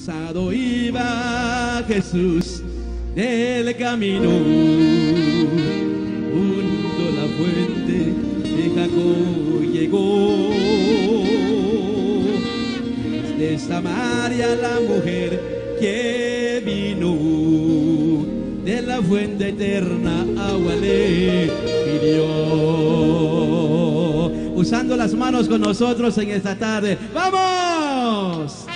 Cansado iba Jesús del camino, junto a la fuente de Jacob llegó. Desde Samaria la mujer que vino de la fuente eterna agua le pidió. Usando las manos con nosotros en esta tarde. ¡Vamos!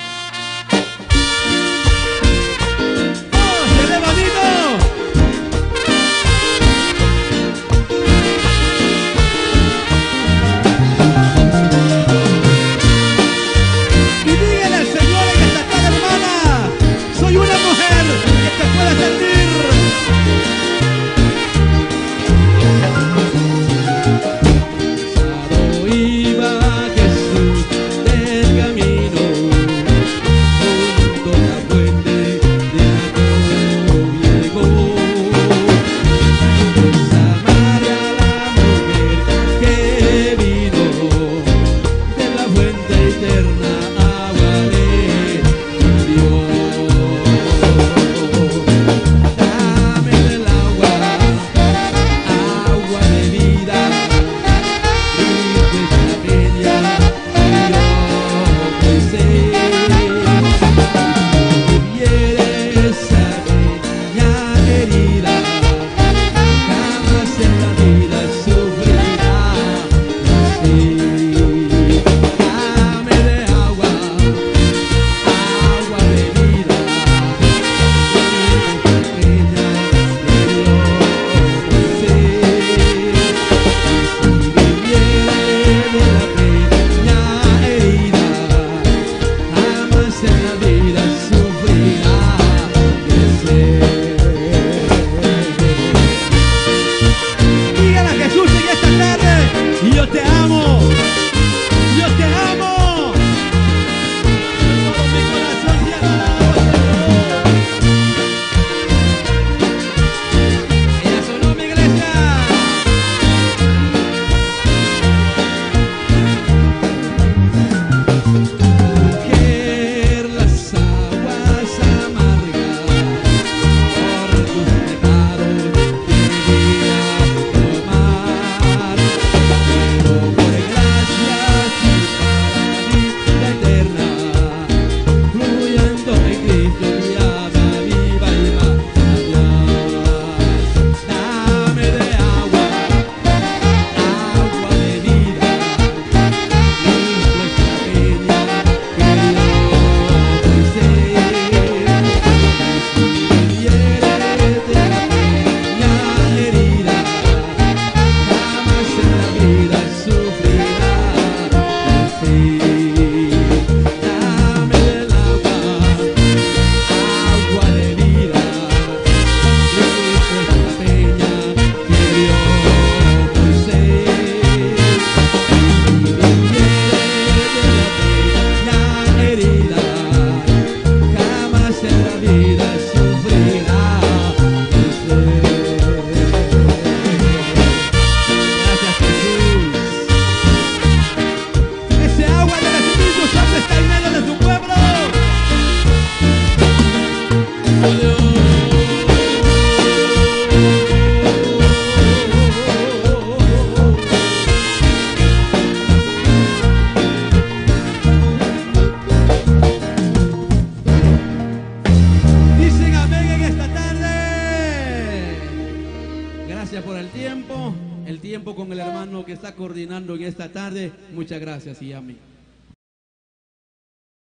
Tiempo, el tiempo con el hermano que está coordinando en esta tarde. Muchas gracias y amén.